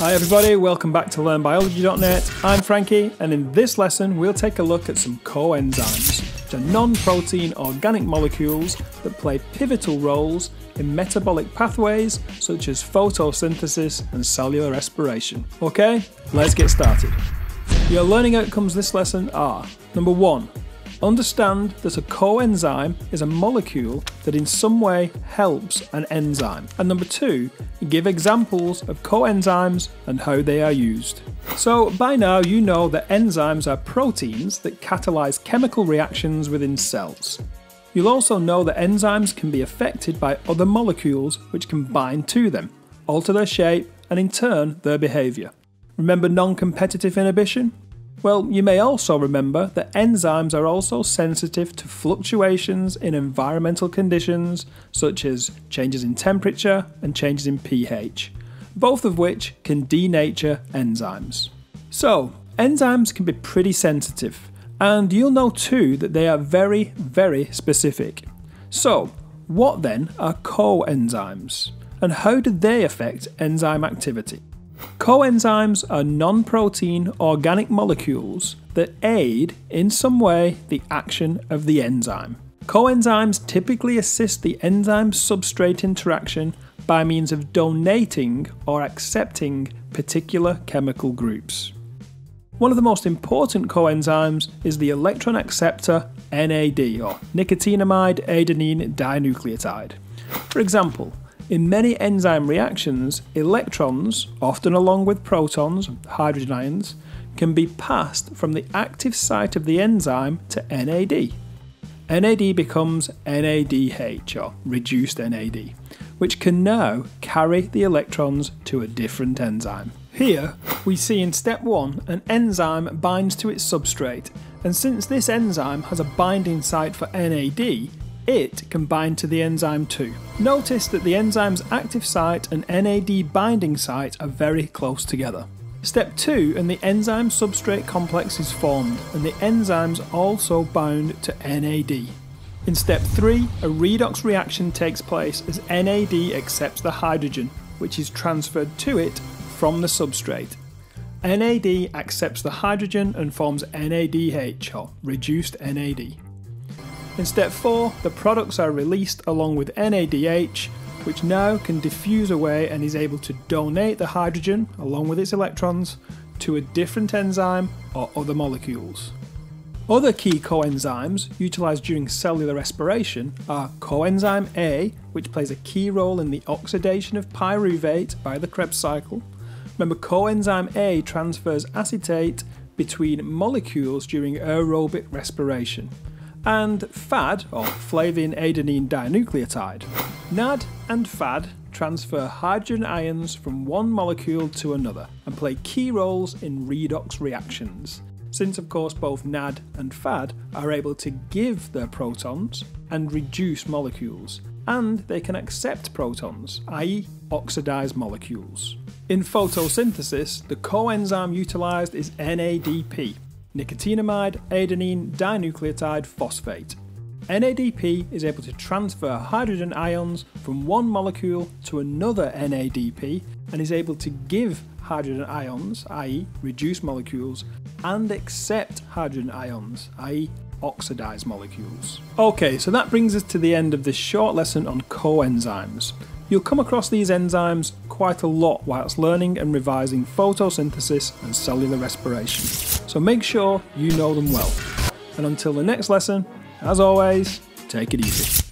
Hi everybody, welcome back to LearnBiology.net. I'm Frankie, and in this lesson we'll take a look at some coenzymes, which are non-protein organic molecules that play pivotal roles in metabolic pathways such as photosynthesis and cellular respiration. Okay, let's get started. Your learning outcomes this lesson are number one, Understand that a coenzyme is a molecule that in some way helps an enzyme. And number two, give examples of coenzymes and how they are used. So by now you know that enzymes are proteins that catalyze chemical reactions within cells. You'll also know that enzymes can be affected by other molecules which can bind to them, alter their shape, and in turn their behaviour. Remember non competitive inhibition? Well, you may also remember that enzymes are also sensitive to fluctuations in environmental conditions such as changes in temperature and changes in pH, both of which can denature enzymes. So, enzymes can be pretty sensitive, and you'll know too that they are very, very specific. So, what then are coenzymes, and how do they affect enzyme activity? Coenzymes are non protein organic molecules that aid in some way the action of the enzyme. Coenzymes typically assist the enzyme substrate interaction by means of donating or accepting particular chemical groups. One of the most important coenzymes is the electron acceptor NAD or nicotinamide adenine dinucleotide. For example, in many enzyme reactions, electrons, often along with protons, hydrogen ions, can be passed from the active site of the enzyme to NAD. NAD becomes NADH, or reduced NAD, which can now carry the electrons to a different enzyme. Here, we see in step 1 an enzyme binds to its substrate, and since this enzyme has a binding site for NAD, it can bind to the enzyme too. Notice that the enzyme's active site and NAD binding site are very close together. Step 2 and the enzyme substrate complex is formed and the enzymes also bound to NAD. In step 3, a redox reaction takes place as NAD accepts the hydrogen, which is transferred to it from the substrate. NAD accepts the hydrogen and forms NADH, or reduced NAD. In step 4, the products are released along with NADH, which now can diffuse away and is able to donate the hydrogen, along with its electrons, to a different enzyme or other molecules. Other key coenzymes utilised during cellular respiration are coenzyme A, which plays a key role in the oxidation of pyruvate by the Krebs cycle. Remember, coenzyme A transfers acetate between molecules during aerobic respiration and FAD, or flavin adenine dinucleotide. NAD and FAD transfer hydrogen ions from one molecule to another and play key roles in redox reactions, since of course both NAD and FAD are able to give their protons and reduce molecules, and they can accept protons, i.e., oxidize molecules. In photosynthesis, the coenzyme utilised is NADP, nicotinamide adenine dinucleotide phosphate. NADP is able to transfer hydrogen ions from one molecule to another NADP and is able to give hydrogen ions, i.e., reduce molecules, and accept hydrogen ions, i.e., oxidize molecules. Okay, so that brings us to the end of this short lesson on coenzymes. You'll come across these enzymes quite a lot whilst learning and revising photosynthesis and cellular respiration, so make sure you know them well. And until the next lesson, as always, take it easy.